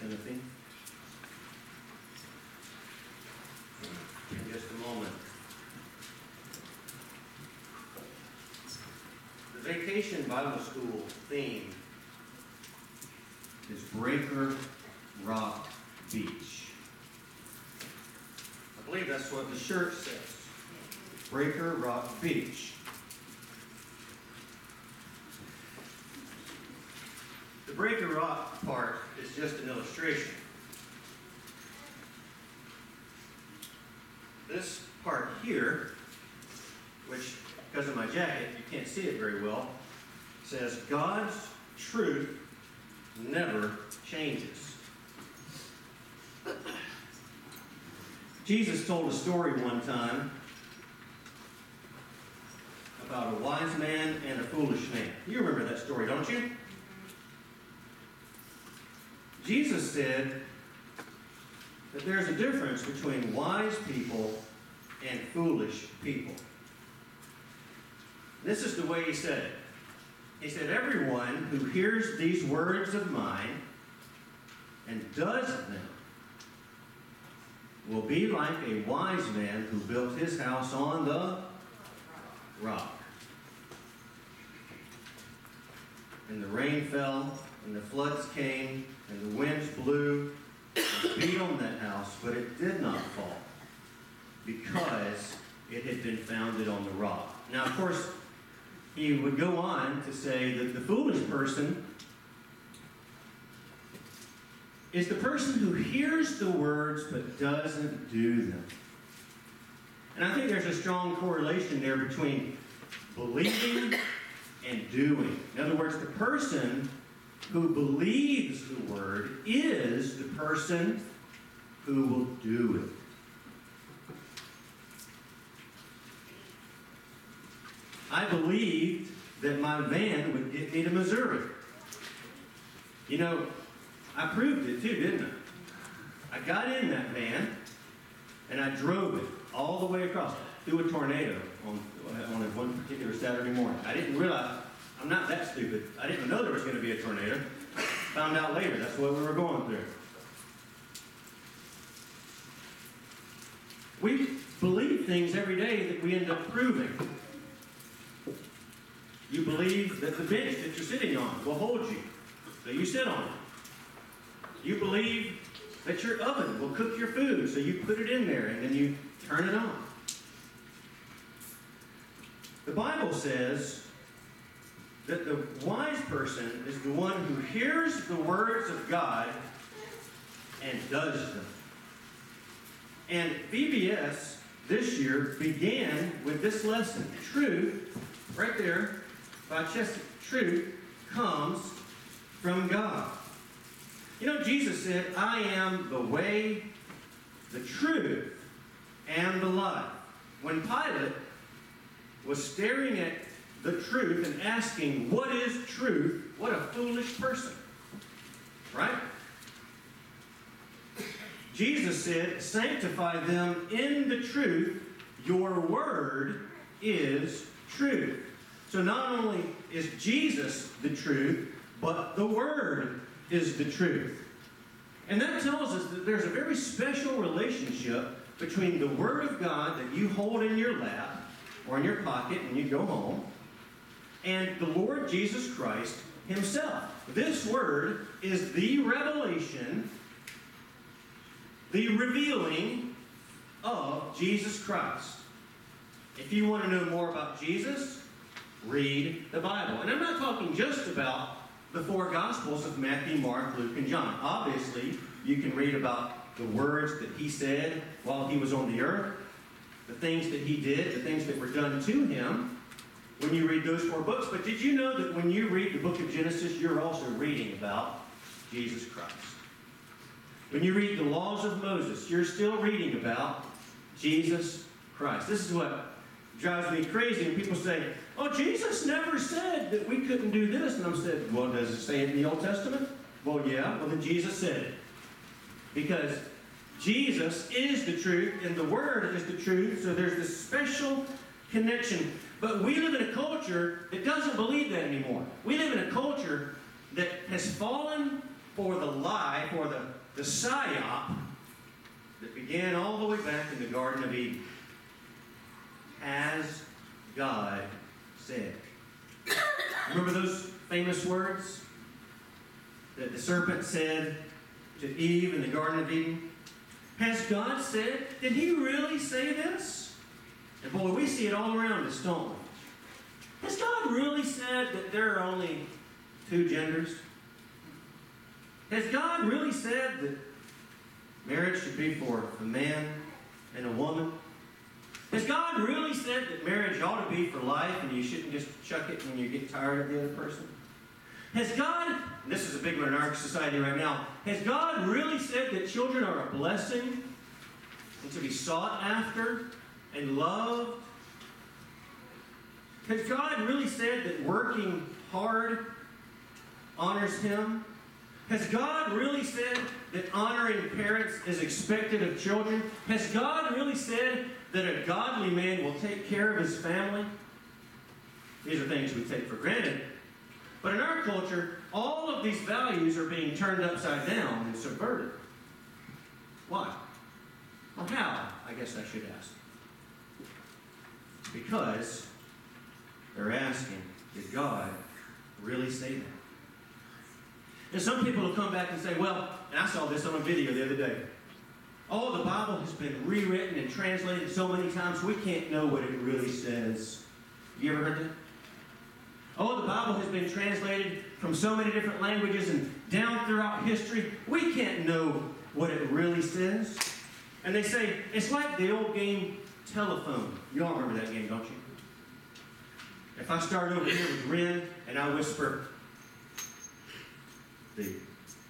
Timothy. In just a moment. The Vacation Bible School theme is Breaker Rock Beach. I believe that's what the shirt says. Breaker Rock Beach. The Breaker Rock part is just an illustration. This part here, which because of my jacket, you can't see it very well, says God's truth never changes. Jesus told a story one time about a wise man and a foolish man. You remember that story, don't you? Jesus said that there's a difference between wise people and foolish people. This is the way he said it. He said, Everyone who hears these words of mine and does them will be like a wise man who built his house on the rock. And the rain fell, and the floods came, and the winds blew and beat on that house, but it did not fall because it had been founded on the rock. Now, of course, he would go on to say that the foolish person is the person who hears the words but doesn't do them. And I think there's a strong correlation there between believing and doing. In other words, the person who believes the word is the person who will do it. I believed that my van would get me to Missouri. You know, I proved it too, didn't I? I got in that van and I drove it all the way across through a tornado on, on one particular Saturday morning. I didn't realize, I'm not that stupid. I didn't know there was going to be a tornado. Found out later, that's what we were going through. We believe things every day that we end up proving. You believe that the bench that you're sitting on will hold you, so you sit on it. You believe that your oven will cook your food, so you put it in there and then you turn it on. The Bible says that the wise person is the one who hears the words of God and does them. And VBS this year began with this lesson truth, right there by Chester. Truth comes from God. You know, Jesus said, I am the way, the truth, and the life. When Pilate was staring at the truth and asking, What is truth? What a foolish person. Right? Jesus said, Sanctify them in the truth. Your word is truth. So not only is Jesus the truth, but the word is the truth. And that tells us that there's a very special relationship between the Word of God that you hold in your lap or in your pocket when you go home and the Lord Jesus Christ Himself. This Word is the revelation, the revealing of Jesus Christ. If you want to know more about Jesus, read the Bible. And I'm not talking just about the four Gospels of Matthew, Mark, Luke, and John. Obviously, you can read about the words that he said while he was on the earth, the things that he did, the things that were done to him when you read those four books. But did you know that when you read the book of Genesis, you're also reading about Jesus Christ? When you read the laws of Moses, you're still reading about Jesus Christ. This is what drives me crazy when people say, Oh, Jesus never said that we couldn't do this. And I'm saying, Well, does it say it in the Old Testament? Well, yeah. Well, then Jesus said it. Because Jesus is the truth and the Word is the truth. So there's this special connection. But we live in a culture that doesn't believe that anymore. We live in a culture that has fallen for the lie, for the, the psyop that began all the way back in the Garden of Eden. As God said. Remember those famous words that the serpent said to Eve in the Garden of Eden? Has God said? Did he really say this? And boy, we see it all around us, don't we? Has God really said that there are only two genders? Has God really said that marriage should be for a man and a woman? Has God really said that marriage ought to be for life and you shouldn't just chuck it when you get tired of the other person? Has God, and this is a big one in our society right now, has God really said that children are a blessing and to be sought after and love? Has God really said that working hard honors Him? Has God really said that honoring parents is expected of children? Has God really said that a godly man will take care of his family? These are things we take for granted. But in our culture, all of these values are being turned upside down and subverted. Why? Or how, I guess I should ask. Because they're asking, did God really say that? And some people will come back and say, well, and I saw this on a video the other day. Oh, the Bible has been rewritten and translated so many times we can't know what it really says. You ever heard that? Oh, the Bible has been translated from so many different languages and down throughout history, we can't know what it really says. And they say, it's like the old game telephone. You all remember that game, don't you? If I start over here with Ren and I whisper, the,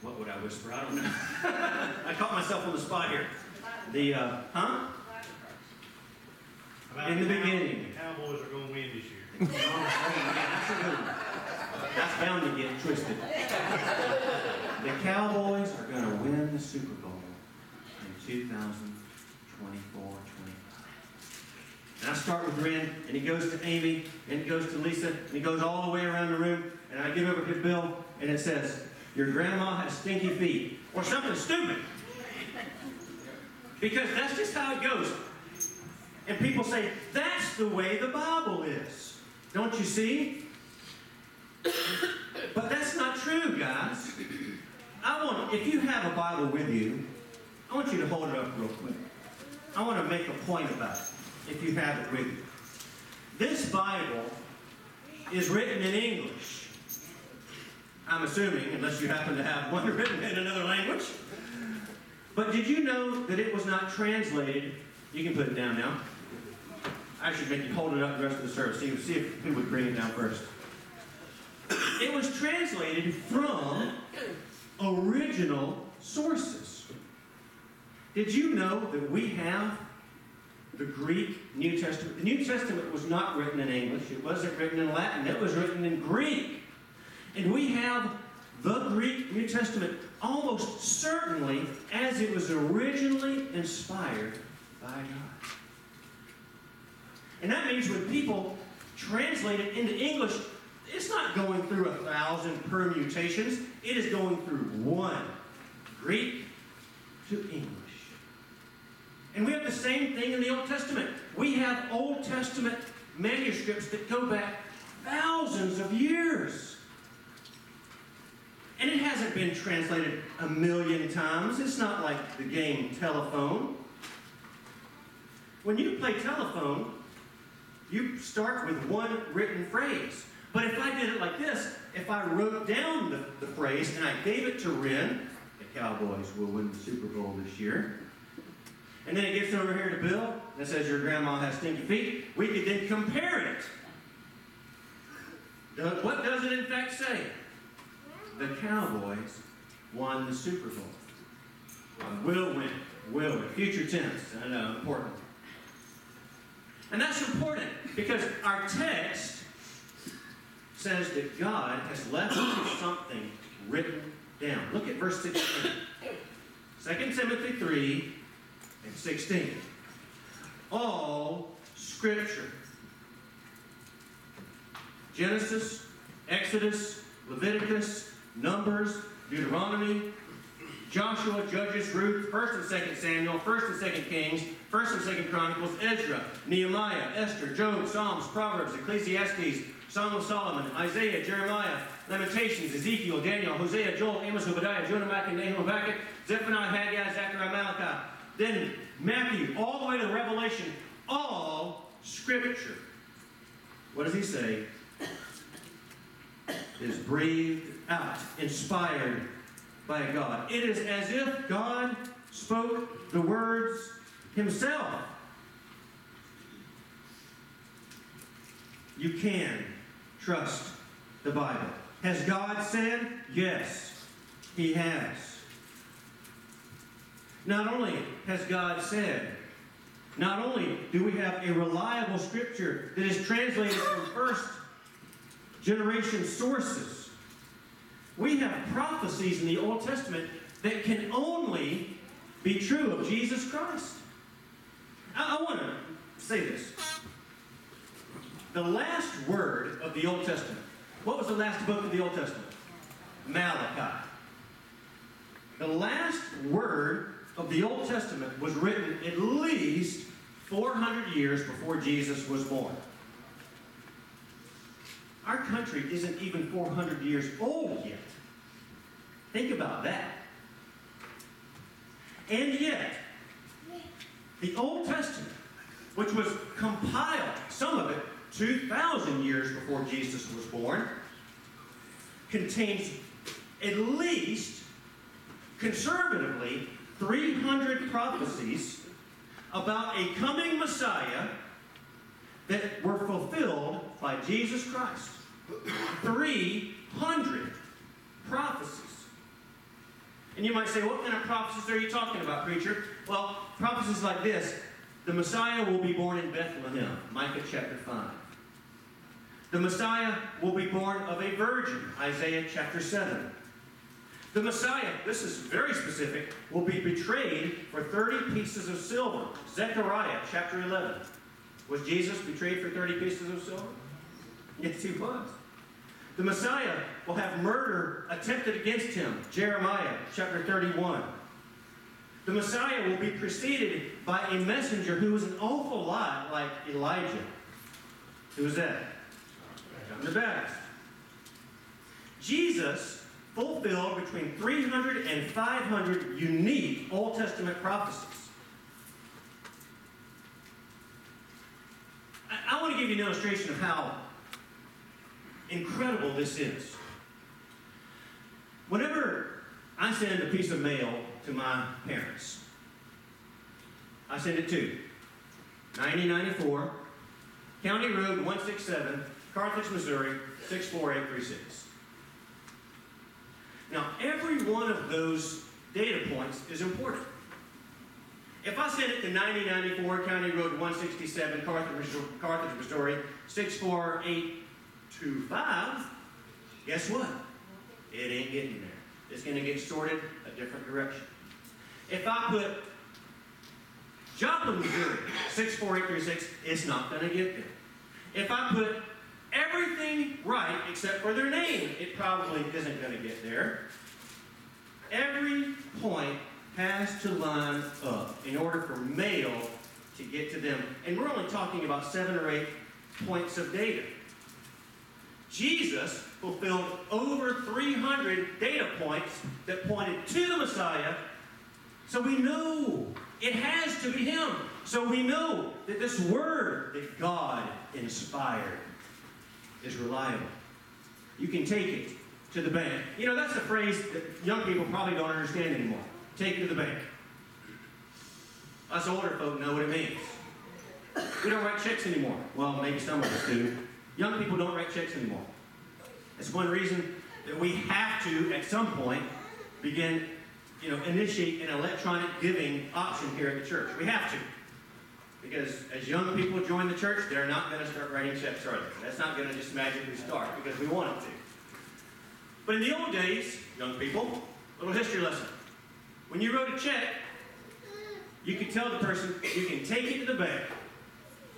what would I whisper? I don't know. I caught myself on the spot here. The, uh, huh? About In the beginning. The Cowboys are going to win this year. Man, that's a good one. That's bound to get twisted. The Cowboys are going to win the Super Bowl in 2024 25. And I start with Ren, and he goes to Amy, and he goes to Lisa, and he goes all the way around the room, and I give over to Bill, and it says, Your grandma has stinky feet, or something stupid. Because that's just how it goes. And people say, That's the way the Bible is. Don't you see? But that's not true, guys. I want, if you have a Bible with you, I want you to hold it up real quick. I want to make a point about it, if you have it with you. This Bible is written in English. I'm assuming, unless you happen to have one written in another language. But did you know that it was not translated? You can put it down now. I should make you hold it up the rest of the service. See, see if who would bring it down first. It was translated from original sources. Did you know that we have the Greek New Testament? The New Testament was not written in English, it wasn't written in Latin, it was written in Greek. And we have the Greek New Testament almost certainly as it was originally inspired by God. And that means when people translate it into English, it's not going through a thousand permutations. It is going through one Greek to English. And we have the same thing in the Old Testament. We have Old Testament manuscripts that go back thousands of years. And it hasn't been translated a million times. It's not like the game telephone. When you play telephone, you start with one written phrase. But if I did it like this, if I wrote down the, the phrase and I gave it to Ren, the Cowboys will win the Super Bowl this year. And then it gets over here to Bill that says your grandma has stinky feet. We could then compare it. What does it in fact say? The Cowboys won the Super Bowl. Will win. Will win. Future tense. I know, important. And that's important because our text says that God has left something written down. Look at verse 16. 2 Timothy 3 and 16. All scripture. Genesis, Exodus, Leviticus, Numbers, Deuteronomy, Joshua, Judges, Ruth, 1st and 2nd Samuel, 1st and 2nd Kings, 1st and 2nd Chronicles, Ezra, Nehemiah, Esther, Job, Psalms, Proverbs, Ecclesiastes, Song of Solomon, Isaiah, Jeremiah, Lamentations, Ezekiel, Daniel, Hosea, Joel, Amos, Obadiah, Jonah, Micah, Nahum, Habakkuk, Zephaniah, Haggai, Zechariah, Malachi. Then Matthew, all the way to Revelation, all Scripture. What does he say? Is breathed out, inspired by God. It is as if God spoke the words himself. You can trust the Bible. Has God said? Yes, He has. Not only has God said, not only do we have a reliable scripture that is translated from first generation sources, we have prophecies in the Old Testament that can only be true of Jesus Christ. I, I want to say this. The last word of the Old Testament. What was the last book of the Old Testament? Malachi. The last word of the Old Testament was written at least 400 years before Jesus was born. Our country isn't even 400 years old yet. Think about that. And yet, the Old Testament, which was compiled, some of it 2,000 years before Jesus was born, contains at least, conservatively, 300 prophecies about a coming Messiah that were fulfilled by Jesus Christ. 300 prophecies. And you might say, what kind of prophecies are you talking about, preacher? Well, prophecies like this the Messiah will be born in Bethlehem, Micah chapter 5. The Messiah will be born of a virgin, Isaiah chapter 7. The Messiah, this is very specific, will be betrayed for 30 pieces of silver, Zechariah chapter 11. Was Jesus betrayed for 30 pieces of silver? Yes, he was. The Messiah will have murder attempted against him, Jeremiah chapter 31. The Messiah will be preceded by a messenger who is an awful lot like Elijah. Who is that? John the Baptist. Jesus fulfilled between 300 and 500 unique Old Testament prophecies. I, I want to give you an illustration of how incredible this is. Whenever I send a piece of mail to my parents, I send it to 9094 County Road 167, Carthage, Missouri 64836. Now, every one of those data points is important. If I send it to 9094 County Road 167, Carthage, Carthage Missouri 64825, guess what? It ain't getting there. It's going to get sorted a different direction. If I put Joplin, Missouri 64836, it's not going to get there. If I put everything right except for their name, it probably isn't going to get there. Every point has to line up in order for mail to get to them. And we're only talking about seven or eight points of data. Jesus fulfilled over 300 data points that pointed to the Messiah. So we know it has to be him. So we know that this word that God inspired is reliable. You can take it to the bank. You know, that's a phrase that young people probably don't understand anymore. Take it to the bank. Us older folk know what it means. We don't write checks anymore. Well, maybe some of us do. Young people don't write checks anymore. That's one reason that we have to, at some point, begin, you know, initiate an electronic giving option here at the church. We have to. Because as young people join the church, they're not going to start writing checks, they? That's not going to just magically start because we want it to. But in the old days, young people, little history lesson. When you wrote a check, you could tell the person, you can take it to the bank.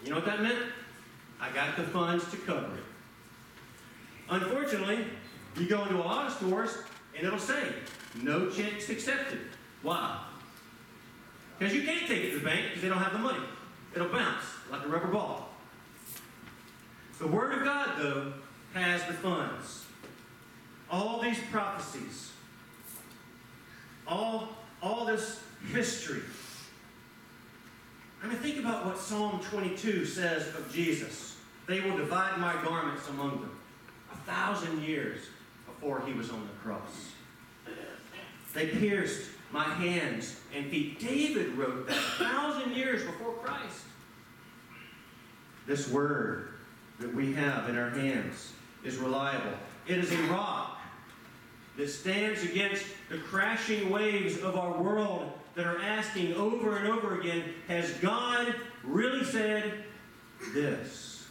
You know what that meant? I got the funds to cover it. Unfortunately, you go into a lot of stores, and it'll say, no checks accepted. Why? Because you can't take it to the bank because they don't have the money. It'll bounce like a rubber ball. The Word of God, though, has the funds. All these prophecies, all, all this history. I mean, think about what Psalm 22 says of Jesus. They will divide my garments among them. A thousand years before he was on the cross. They pierced my hands and feet. David wrote that a thousand years before Christ. This word that we have in our hands is reliable. It is a rock that stands against the crashing waves of our world that are asking over and over again Has God really said this?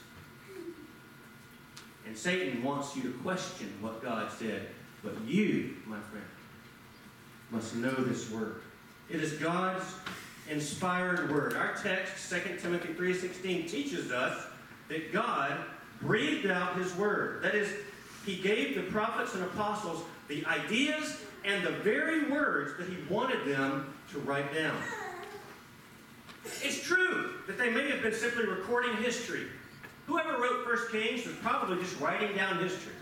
And Satan wants you to question what God said. But you, my friend, must know this word. It is God's inspired word. Our text, 2 Timothy 3.16, teaches us that God breathed out his word. That is, he gave the prophets and apostles the ideas and the very words that he wanted them to write down. It's true that they may have been simply recording history. Whoever wrote First Kings was probably just writing down history,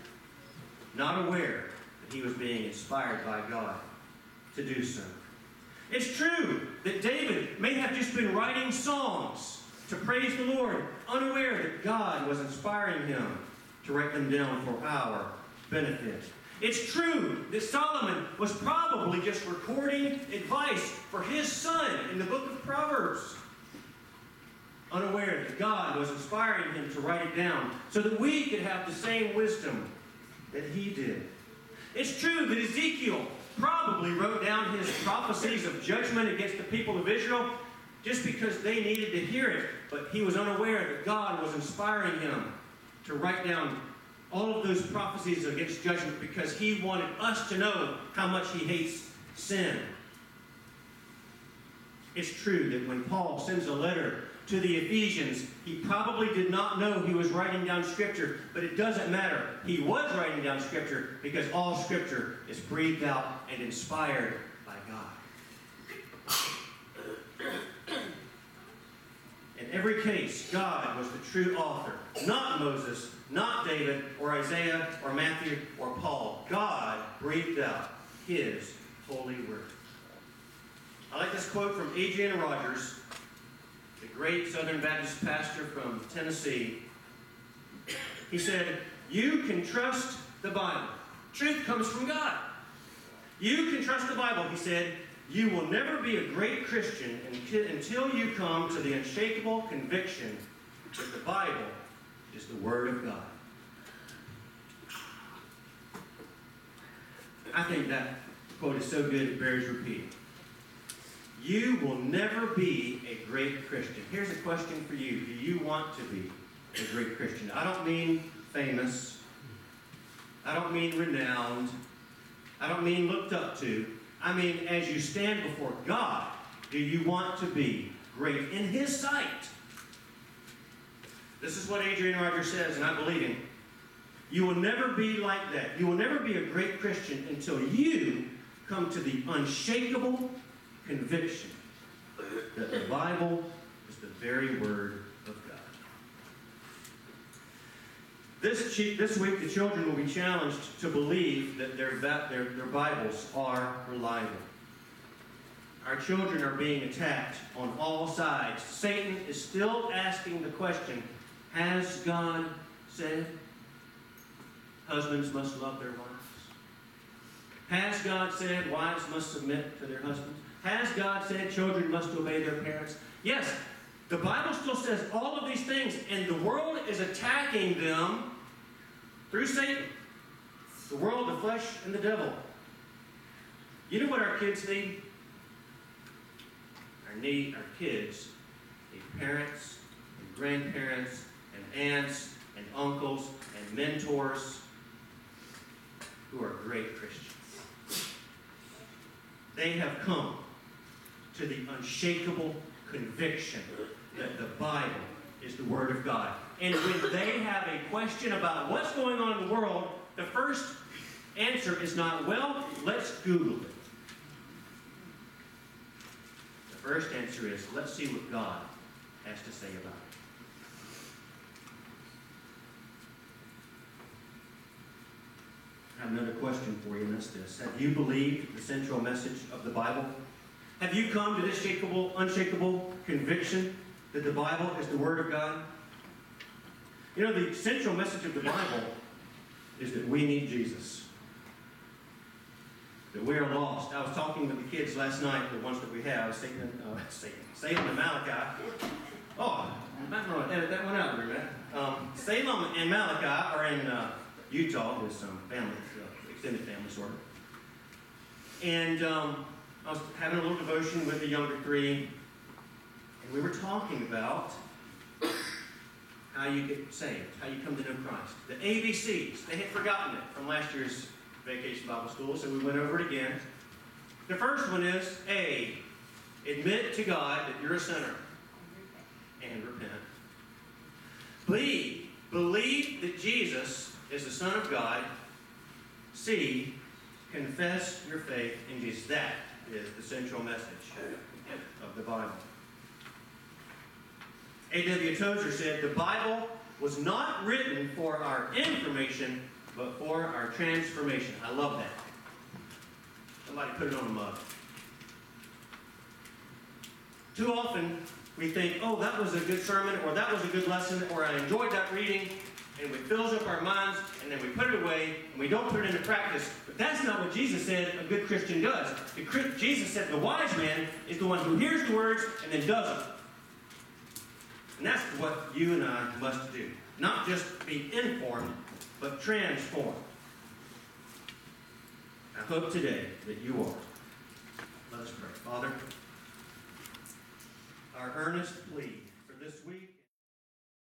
not aware that he was being inspired by God to do so. It's true that David may have just been writing songs to praise the Lord, unaware that God was inspiring him to write them down for our benefit. It's true that Solomon was probably just recording advice for his son in the book of Proverbs, unaware that God was inspiring him to write it down so that we could have the same wisdom that he did. It's true that Ezekiel probably wrote down his prophecies of judgment against the people of Israel just because they needed to hear it, but he was unaware that God was inspiring him to write down all of those prophecies against judgment because he wanted us to know how much he hates sin. It's true that when Paul sends a letter to the Ephesians, he probably did not know he was writing down Scripture, but it doesn't matter. He was writing down Scripture because all Scripture is breathed out and inspired by God. In every case, God was the true author, not Moses, not David, or Isaiah, or Matthew, or Paul. God breathed out his holy word. I like this quote from Adrian Rogers, the great Southern Baptist pastor from Tennessee. He said, You can trust the Bible. Truth comes from God. You can trust the Bible, he said. You will never be a great Christian until you come to the unshakable conviction that the Bible is the Word of God. I think that quote is so good it bears repeating. You will never be a great Christian. Here's a question for you Do you want to be a great Christian? I don't mean famous, I don't mean renowned, I don't mean looked up to. I mean, as you stand before God, do you want to be great in His sight? This is what Adrian Rogers says, and I believe him. You will never be like that. You will never be a great Christian until you come to the unshakable conviction that the Bible is the very Word of God. This, this week, the children will be challenged to believe that their, their, their Bibles are reliable. Our children are being attacked on all sides. Satan is still asking the question Has God said? Husbands must love their wives. Has God said wives must submit to their husbands? Has God said children must obey their parents? Yes, the Bible still says all of these things, and the world is attacking them through Satan. The world, the flesh, and the devil. You know what our kids need? Our need our kids need parents and grandparents and aunts and uncles and mentors who are great Christians. They have come to the unshakable conviction that the Bible is the Word of God. And when they have a question about what's going on in the world, the first answer is not, well, let's Google it. The first answer is, let's see what God has to say about it. I have another question for you, and that's this. Have you believed the central message of the Bible? Have you come to this shakable, unshakable conviction that the Bible is the Word of God? You know, the central message of the Bible is that we need Jesus. That we are lost. I was talking with the kids last night, the ones that we have, Satan, uh, Satan, Salem and Malachi. Oh, I might want to edit that one out for a. Um, Salem and Malachi are in uh, Utah, his um, family, uh, extended family, sort of. And um, I was having a little devotion with the younger three, and we were talking about how you get saved, how you come to know Christ. The ABCs, they had forgotten it from last year's vacation Bible school, so we went over it again. The first one is A, admit to God that you're a sinner and repent. B, believe that Jesus is the Son of God. C, confess your faith in Jesus. That is the central message of the Bible. A.W. Tozer said, The Bible was not written for our information, but for our transformation. I love that. Somebody put it on a mug. Too often, we think, oh, that was a good sermon, or that was a good lesson, or I enjoyed that reading, and it fills up our minds, and then we put it away, and we don't put it into practice. But that's not what Jesus said a good Christian does. The, Jesus said the wise man is the one who hears the words and then does them. And that's what you and I must do. Not just be informed, but transformed. I hope today that you are. Let us pray. Father, our earnest plea.